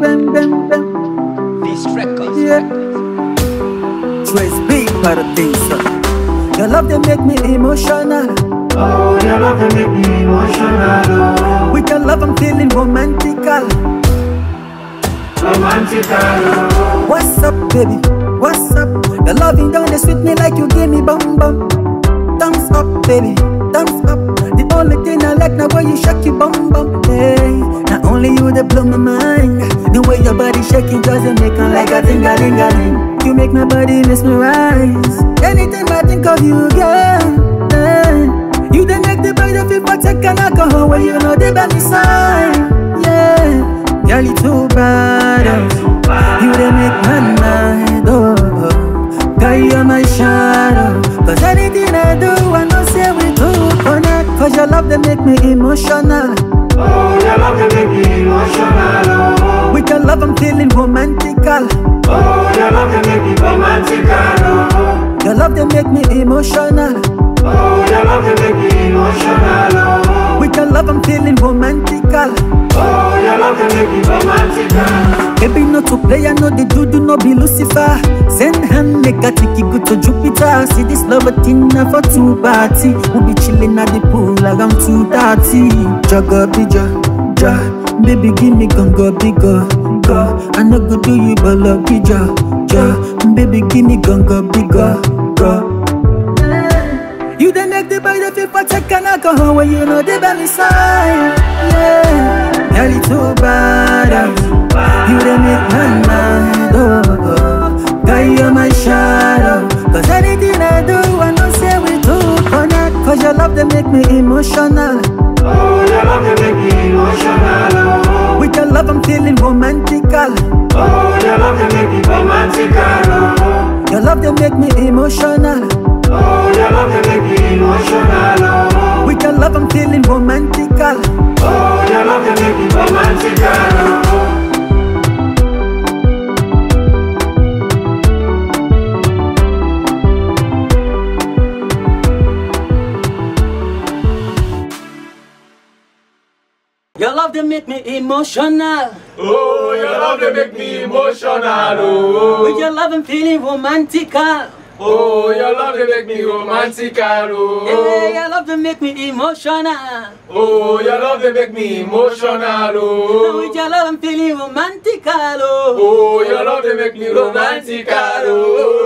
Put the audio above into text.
bang, bang, bang, bang. These records. Yeah. Trace big part of things, sir. Your love they make me emotional. Oh, your love they make me emotional. Oh, With your love I'm feeling romantical. romantical. Oh, What's up, baby? What's up? Your loving down they sweet me like you gave me bum bum. Thumbs up, baby. Thumbs up. The only thing I like now when you shake your bum bum. Hey, not only you that blow my mind. The way your body shaking a make like a ting a ling. You make my body mesmerize. Anytime I think of you, girl. Hey, you they make the body feel for take an alcohol when you know they by me side. Yeah, girl you too bad. oh. You they make my night, oh, oh. Girl, you're my shadow Cause anything I do, I know say we two connect Cause your love, they make me emotional love, I'm feeling romantical oh, your love they make me romantical. Oh, Your love, they make me emotional oh, your love they make me emotional. Oh, With your love, I'm feeling romantical oh, your love they make me romantical. Baby, not to play, I know the do no be Lucifer. Send hand, make a ticket, go to Jupiter. See this love a thing for two party. We be chilling at the pool like I'm too dirty. Jagga bija, ja. Baby, give me gongo bigger, ga. I no go do you bala bija, ja. Baby, give me gongo bigger, ga. You the make the the feel for take an alcohol when you know the belly side. Yeah, girl, ah. you too bad. oh. You the make my mind, oh. Girl, you're my shadow. Cause anything I do, I know say we two connect. Cause your love, they make me emotional. Oh, your love they make me emotional. I'm feeling romantical. oh, your love they make me romantical. Oh, Your love, they make me emotional. oh, your love they make me emotional. Oh, With your love, I'm feeling romantical. oh, your love they make me romantical. Your love they make me emotional. Oh, your love they make me emotional. Oh, With your love I'm feeling romantical. oh, your love they make me romantical. Oh, your love they make me emotional. oh, your love they make me emotional. Oh. With your love I'm feeling romantical. Oh. oh, your love they make me romantical. Oh.